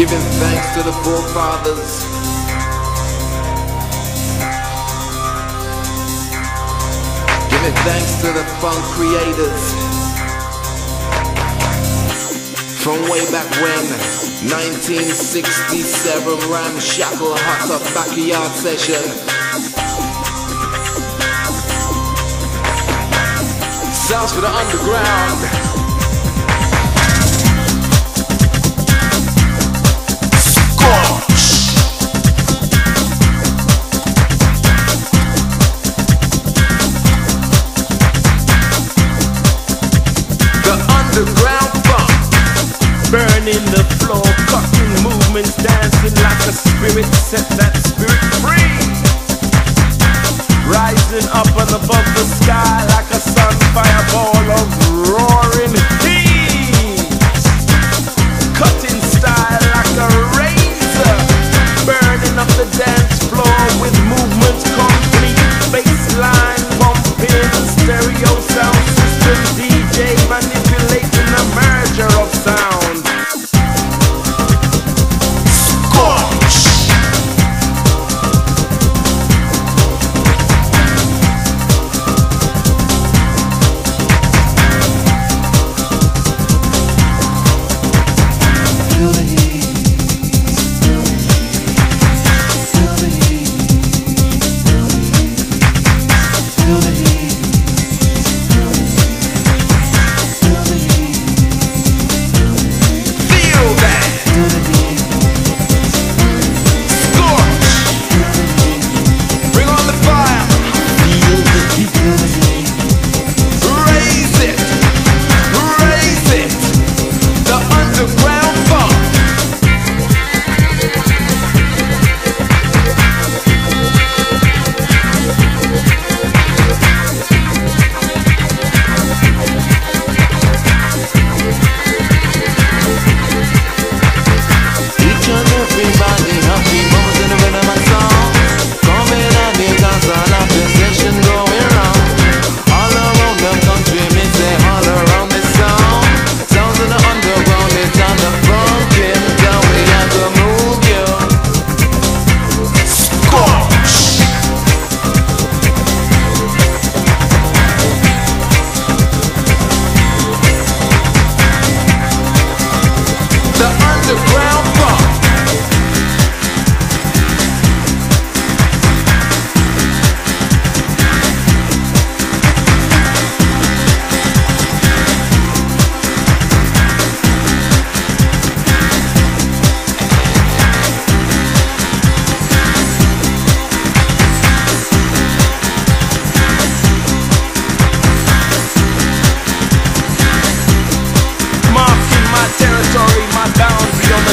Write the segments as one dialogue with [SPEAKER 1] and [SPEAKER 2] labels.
[SPEAKER 1] Giving thanks to the forefathers. Giving thanks to the funk creators. From way back when, 1967 ramshackle hot up backyard session. Sounds for the underground.
[SPEAKER 2] Burning the floor, cutting movements, dancing like a spirit, set that spirit free. Rising up and above the sky like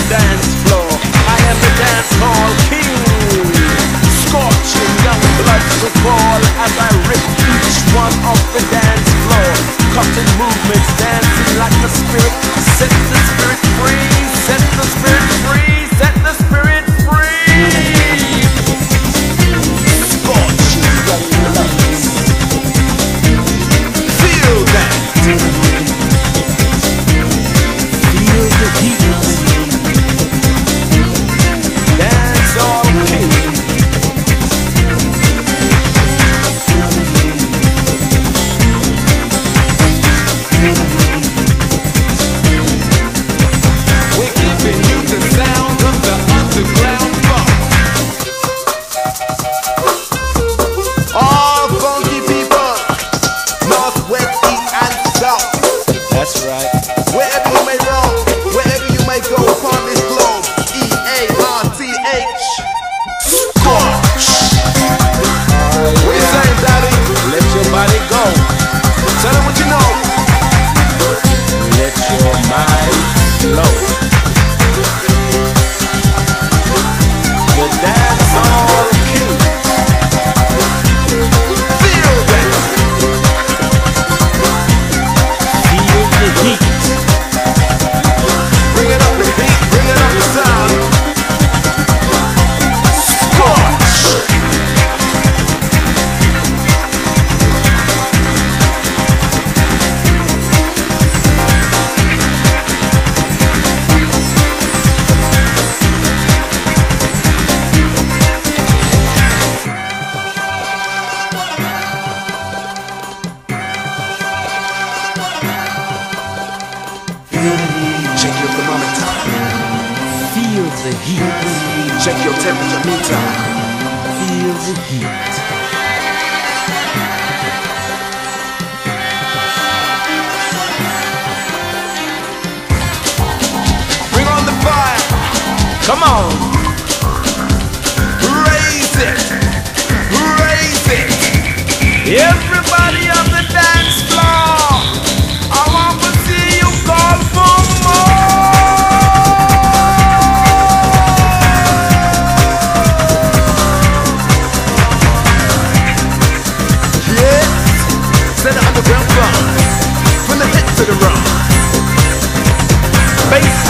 [SPEAKER 2] dance floor. I am the dance hall king. Scorching young blood to fall as I rip each one off the dance floor. Cutting movements, dancing. Check
[SPEAKER 1] your temperature meter.
[SPEAKER 2] Feel the heat.
[SPEAKER 1] Bring on the fire.
[SPEAKER 2] Come on.
[SPEAKER 1] Raise it. Raise it.
[SPEAKER 2] Yes.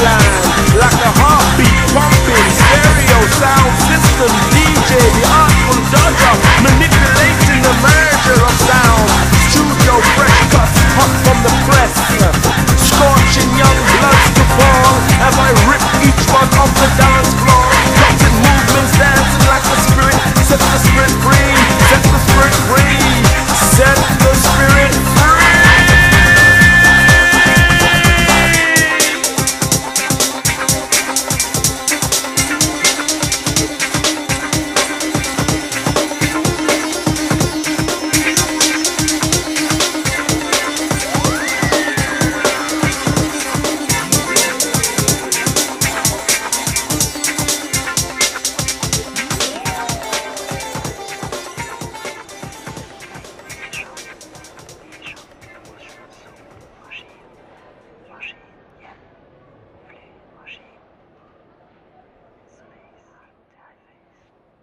[SPEAKER 2] like a heartbeat pumping. Stereo sound system, DJ, the art from